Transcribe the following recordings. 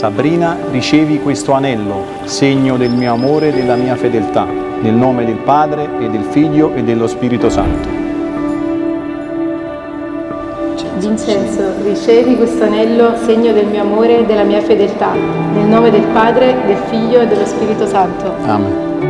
Sabrina, ricevi questo anello, segno del mio amore e della mia fedeltà, nel nome del Padre e del Figlio e dello Spirito Santo. Vincenzo, ricevi questo anello, segno del mio amore e della mia fedeltà, nel nome del Padre, del Figlio e dello Spirito Santo. Amen.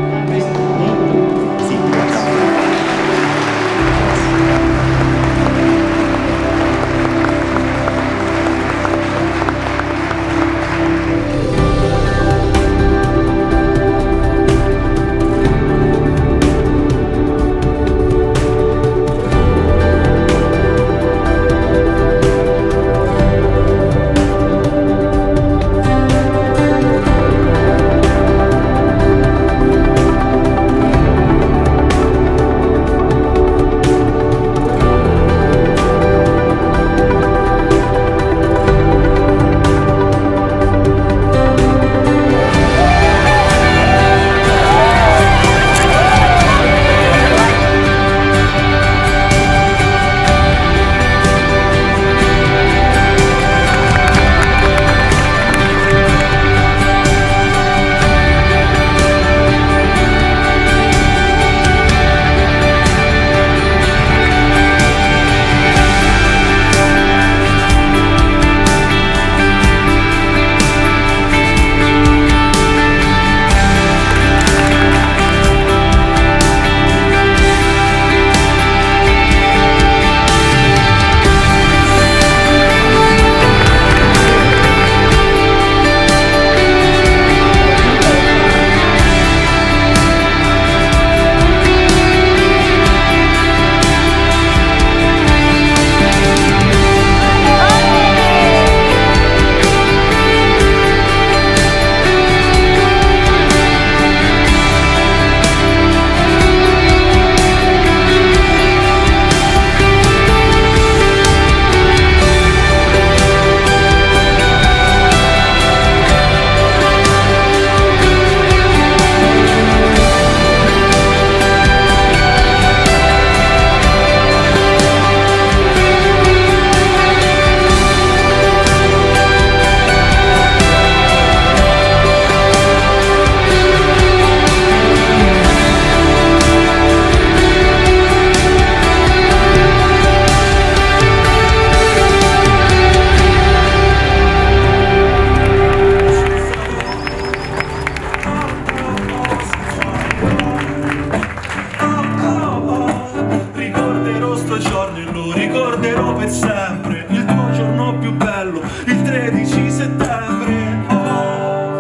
Sempre Il tuo giorno più bello, il 13 settembre. Oh,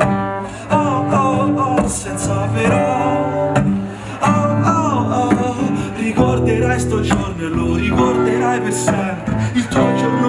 oh, oh, oh, senza però. Oh, oh, oh, ricorderai sto giorno e lo ricorderai per sempre Il tuo giorno